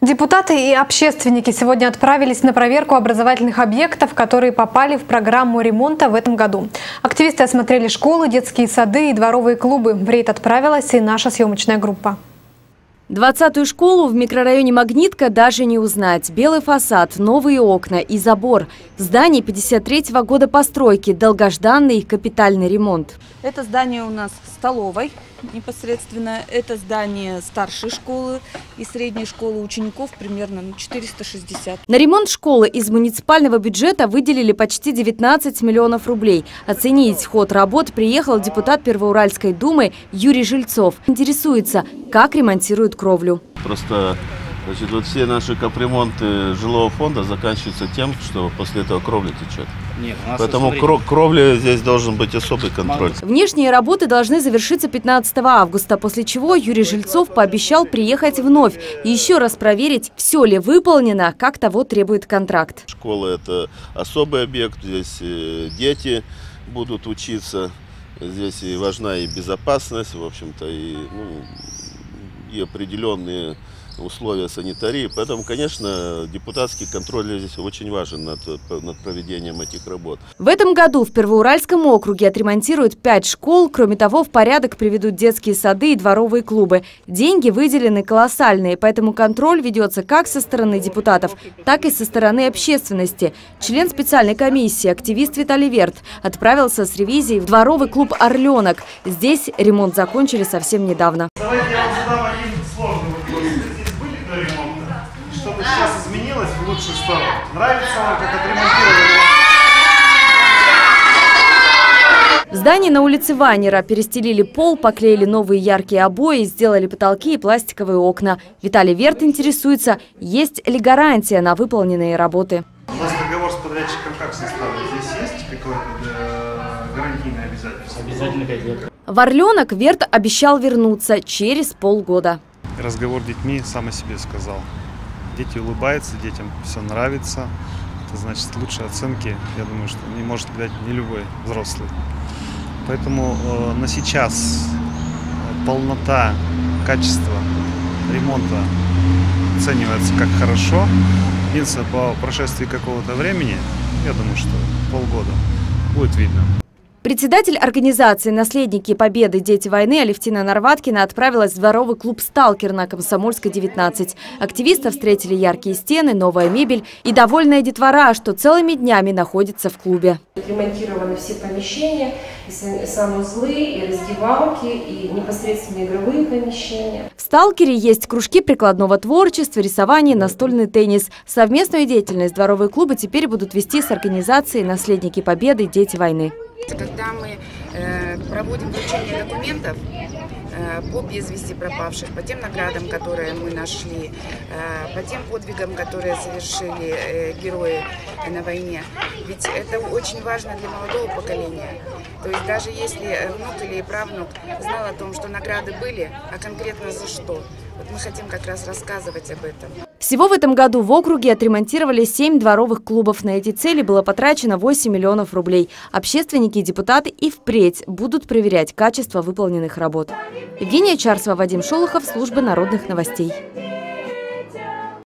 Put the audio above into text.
Депутаты и общественники сегодня отправились на проверку образовательных объектов, которые попали в программу ремонта в этом году. Активисты осмотрели школы, детские сады и дворовые клубы. В рейд отправилась и наша съемочная группа. Двадцатую школу в микрорайоне Магнитка даже не узнать. Белый фасад, новые окна и забор. Здание 53-го года постройки, долгожданный капитальный ремонт. Это здание у нас столовой непосредственно. Это здание старшей школы и средней школы учеников примерно 460. На ремонт школы из муниципального бюджета выделили почти 19 миллионов рублей. Оценить ход работ приехал депутат Первоуральской думы Юрий Жильцов. Интересуется, как ремонтируют кровлю. Просто Значит, вот все наши капремонты жилого фонда заканчиваются тем, что после этого кровля течет. Нет, Поэтому кро кровля здесь должен быть особый контроль. Внешние работы должны завершиться 15 августа, после чего Юрий Жильцов пообещал приехать вновь и еще раз проверить, все ли выполнено, как того требует контракт. Школа – это особый объект, здесь э, дети будут учиться, здесь и важна и безопасность, в общем-то, и, ну, и определенные условия санитарии. Поэтому, конечно, депутатский контроль здесь очень важен над, над проведением этих работ. В этом году в Первоуральском округе отремонтируют пять школ. Кроме того, в порядок приведут детские сады и дворовые клубы. Деньги выделены колоссальные, поэтому контроль ведется как со стороны депутатов, так и со стороны общественности. Член специальной комиссии, активист Виталий Верт, отправился с ревизией в дворовый клуб «Орленок». Здесь ремонт закончили совсем недавно. Давайте я вам задам один изменилось в лучшую сторону. Нравится вам, как отремонтировали? В здании на улице Ванера перестелили пол, поклеили новые яркие обои, сделали потолки и пластиковые окна. Виталий Верт интересуется, есть ли гарантия на выполненные работы. У нас договор с подрядчиком как составлен? Здесь есть какое-то э, гарантийное обязательство? Обязательно 5 лет. В Орленок Верт обещал вернуться через полгода разговор с детьми сам о себе сказал. Дети улыбаются, детям все нравится. Это значит лучшие оценки, я думаю, что не может дать не любой взрослый. Поэтому э, на сейчас полнота, качество ремонта оценивается как хорошо. Единственное, по прошествии какого-то времени, я думаю, что полгода, будет видно. Председатель организации «Наследники Победы. Дети войны» Алевтина Нарваткина отправилась в дворовый клуб «Сталкер» на Комсомольской, 19. Активистов встретили яркие стены, новая мебель и довольная детвора, что целыми днями находится в клубе. Ремонтированы все помещения, и санузлы, и раздевалки, и непосредственно игровые помещения. В «Сталкере» есть кружки прикладного творчества, рисование, настольный теннис. Совместную деятельность дворовые клубы теперь будут вести с организацией «Наследники Победы. Дети войны». Когда мы э, проводим вручение документов э, по без вести пропавших, по тем наградам, которые мы нашли, э, по тем подвигам, которые совершили герои на войне. Ведь это очень важно для молодого поколения. То есть даже если внук или правнук знал о том, что награды были, а конкретно за что, вот мы хотим как раз рассказывать об этом. Всего в этом году в округе отремонтировали 7 дворовых клубов. На эти цели было потрачено 8 миллионов рублей. Общественники и депутаты и впредь будут проверять качество выполненных работ. Евгения Чарсова, Вадим Шолохов, Служба народных новостей.